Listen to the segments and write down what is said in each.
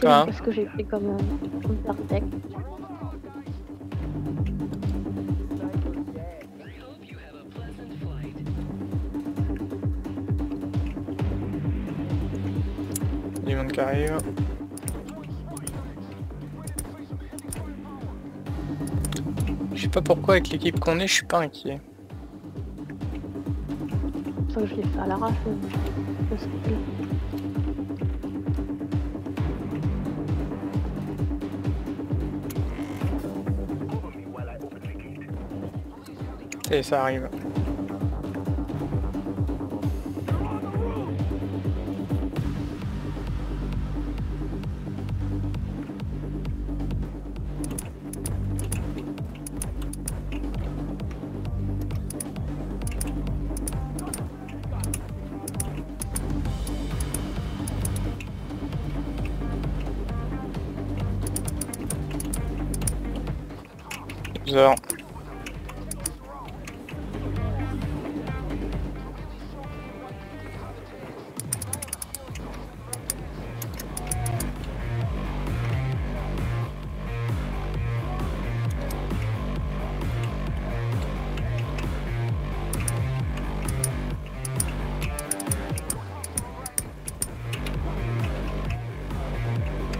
Quoi parce que j'ai pris comme euh, Vertex. Du monde qui arrive. Je sais pas pourquoi avec l'équipe qu'on est, je suis pas inquiet. C'est pour ça que je l'ai fait à l'arrache. Ça arrive.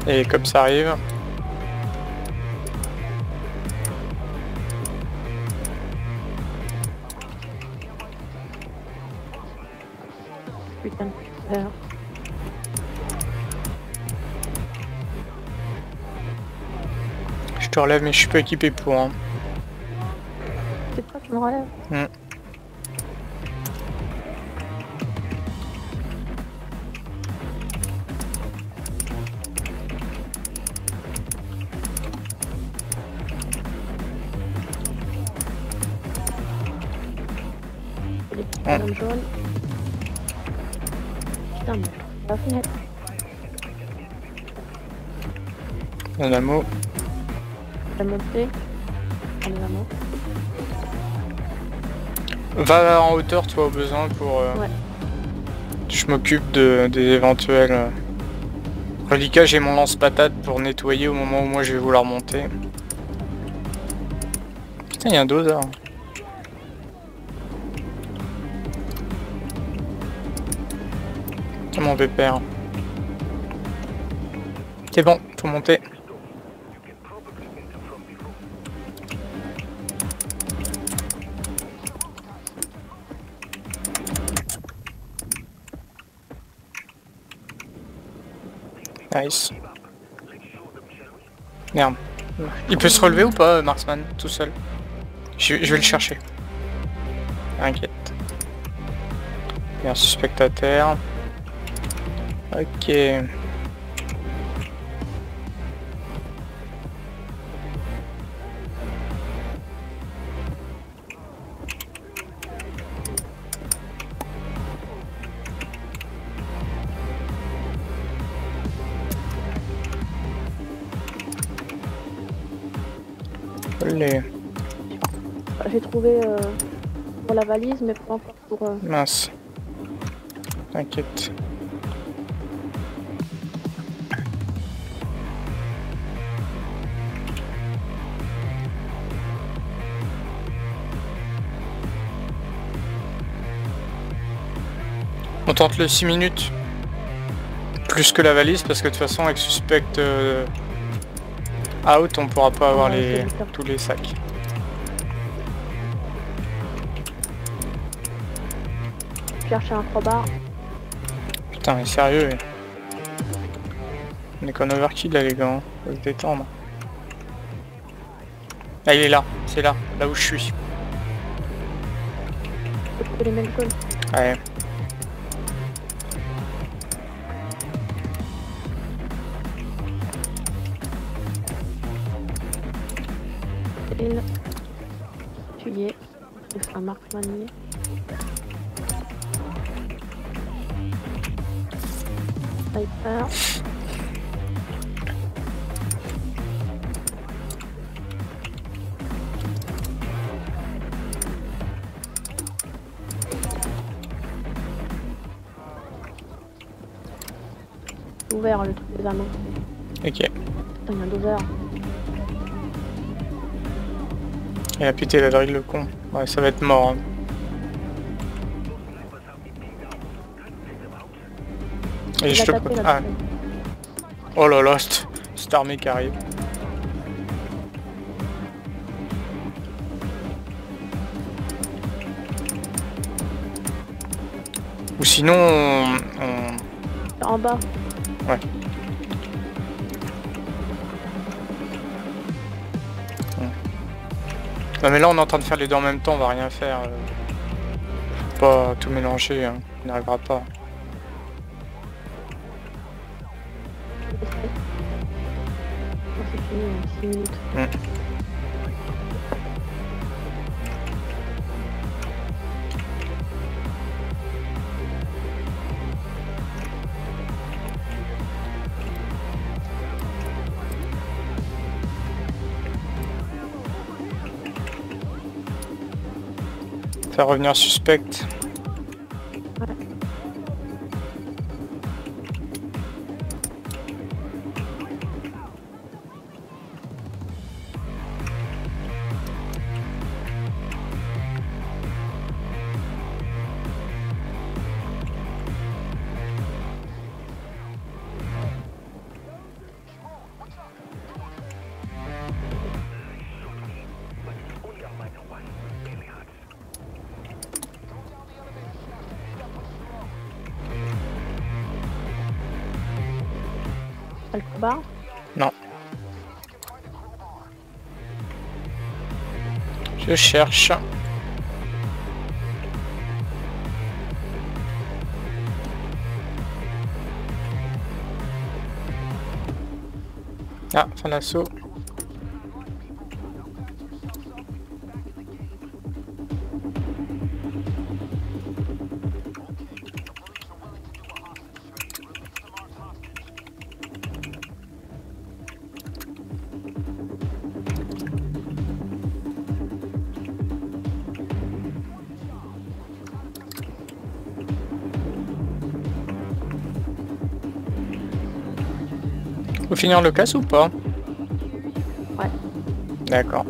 Et comme ça arrive. Putain de super. Je te relève mais je suis pas équipé pour. hein. C'est toi qui me relève. Hmm. Ballons jaunes. Putain, mais la fenêtre. Un ammo. La montée. On est vraiment. Va en hauteur toi au besoin pour... euh, Ouais. Je m'occupe de, des éventuels... euh, Reliquats, j'ai mon lance-patate pour nettoyer au moment où moi je vais vouloir monter. Putain, il y a un doseur. Mon pépère. C'est bon, faut monter. Nice. Merde. Il peut se relever ou pas, euh, Marksman, tout seul? Je, vais le chercher. Inquiète. Il y Ok. J'ai trouvé euh, pour la valise, mais pas encore pour. euh, Mince. T'inquiète. On tente le 6 minutes. Plus que la valise parce que de toute façon avec suspect euh, out on pourra pas avoir les, tous les sacs. chercher un crowbar. Putain mais sérieux mais... On est qu'en overkill là les gars, hein. faut se détendre. Ah il est là, c'est là, là où je suis. Ouais. Tu y es. Est. Sniper. Ouvert le truc des amants. Ok. Putain, il y a un dozer. Il a pété la drill le con. Ouais, ça va être mort. hein. Et je te... Ah, oh là là, cette cette armée qui arrive. Ou sinon, on- on- En bas. Non mais là on est en train de faire les deux en même temps, on va rien faire. euh. Faut pas tout mélanger, hein. on n'arrivera pas. Faire revenir suspect. Pas le combat. Je cherche. Ah, fin d'assaut. Faut finir le casse ou pas Ouais. D'accord.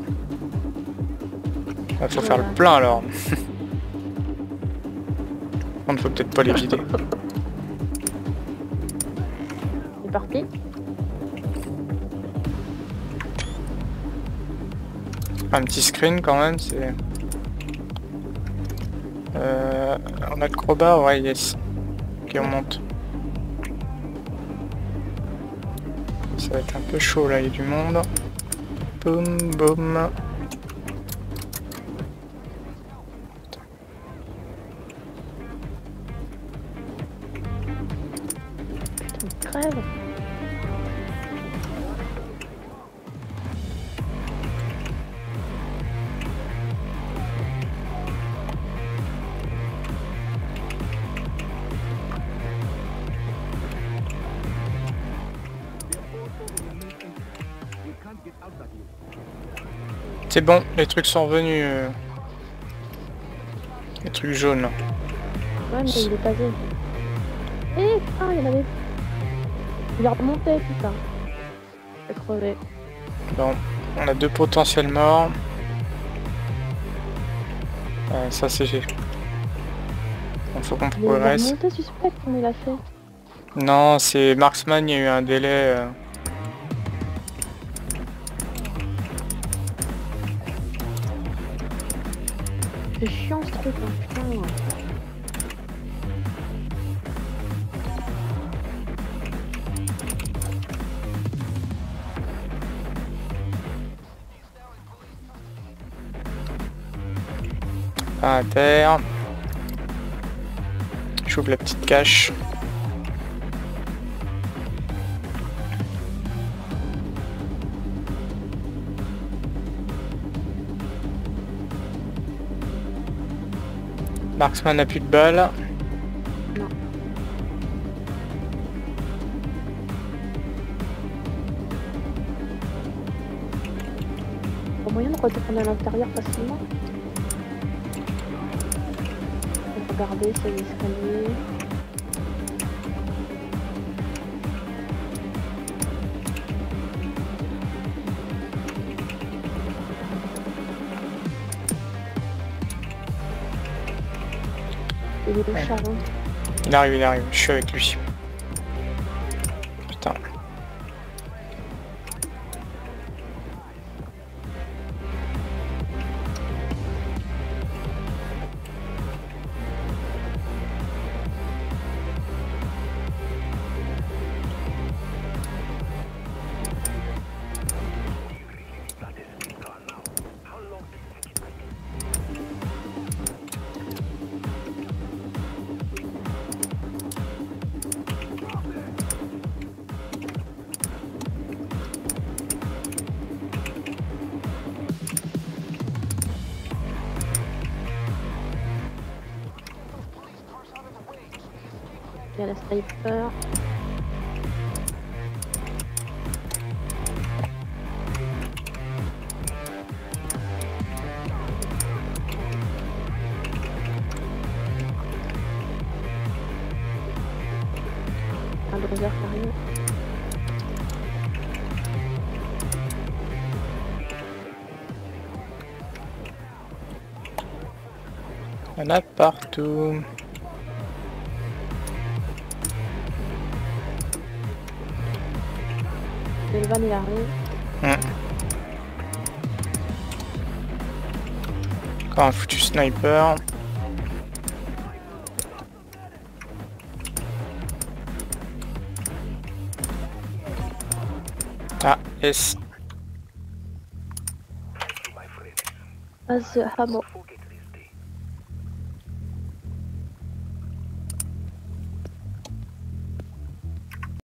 Il faut faire le plein alors. On ne faut peut-être pas les vider. C'est parti. Un petit screen quand même, c'est... Euh, on a le crowbar, ouais, yes. Ok, on monte. Va être un peu chaud là, il y a du monde. Boum, boum. Crève. C'est bon, les trucs sont revenus. euh. Les trucs jaunes. Ouais, mais il est passé. Eh, putain, il y en avait. Il est remonté, putain. Crever. Bon, on a deux potentiels morts. Euh, ça c'est... Il faut qu'on Il progresse. remonté suspect, comme il a fait. Non, c'est Marksman, il y a eu un délai. euh. C'est chiant ce truc, hein, putain. À terre. J'ouvre la petite cache. Marksman n'a plus de balles. Non. Au moyen de retourner à l'intérieur facilement. Regardez ces escaliers. Il est. Il arrive, il arrive, je suis avec lui. A la sniper. Un dozer qui arrive. A partout. Le van. Encore un foutu sniper. Ah, S. As the ammo.